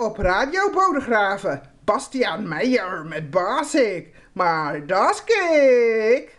op Radio Bodegraven. Bastiaan Meijer met Basik. Maar dat is kik.